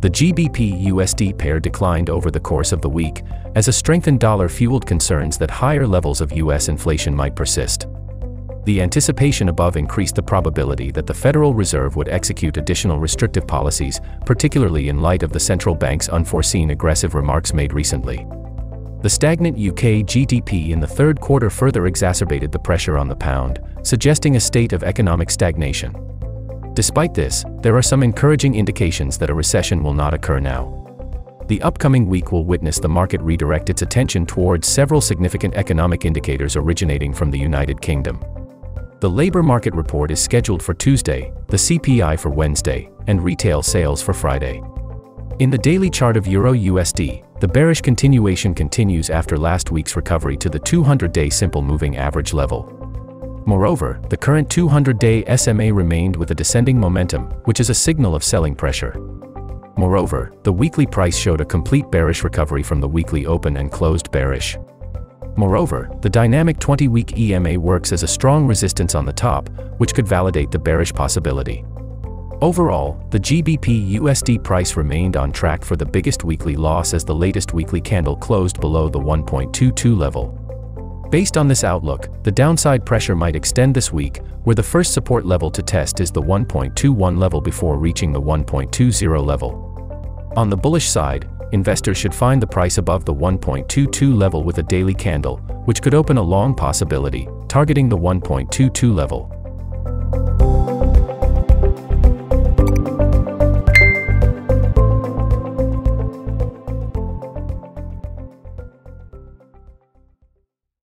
the GBP USD pair declined over the course of the week, as a strengthened dollar fueled concerns that higher levels of US inflation might persist. The anticipation above increased the probability that the Federal Reserve would execute additional restrictive policies, particularly in light of the central bank's unforeseen aggressive remarks made recently. The stagnant UK GDP in the third quarter further exacerbated the pressure on the pound, suggesting a state of economic stagnation. Despite this, there are some encouraging indications that a recession will not occur now. The upcoming week will witness the market redirect its attention towards several significant economic indicators originating from the United Kingdom. The labor market report is scheduled for Tuesday, the CPI for Wednesday, and retail sales for Friday. In the daily chart of Euro USD, the bearish continuation continues after last week's recovery to the 200-day simple moving average level. Moreover, the current 200-day SMA remained with a descending momentum, which is a signal of selling pressure. Moreover, the weekly price showed a complete bearish recovery from the weekly open and closed bearish. Moreover, the dynamic 20-week EMA works as a strong resistance on the top, which could validate the bearish possibility. Overall, the GBP USD price remained on track for the biggest weekly loss as the latest weekly candle closed below the 1.22 level. Based on this outlook, the downside pressure might extend this week, where the first support level to test is the 1.21 level before reaching the 1.20 level. On the bullish side, investors should find the price above the 1.22 level with a daily candle, which could open a long possibility, targeting the 1.22 level.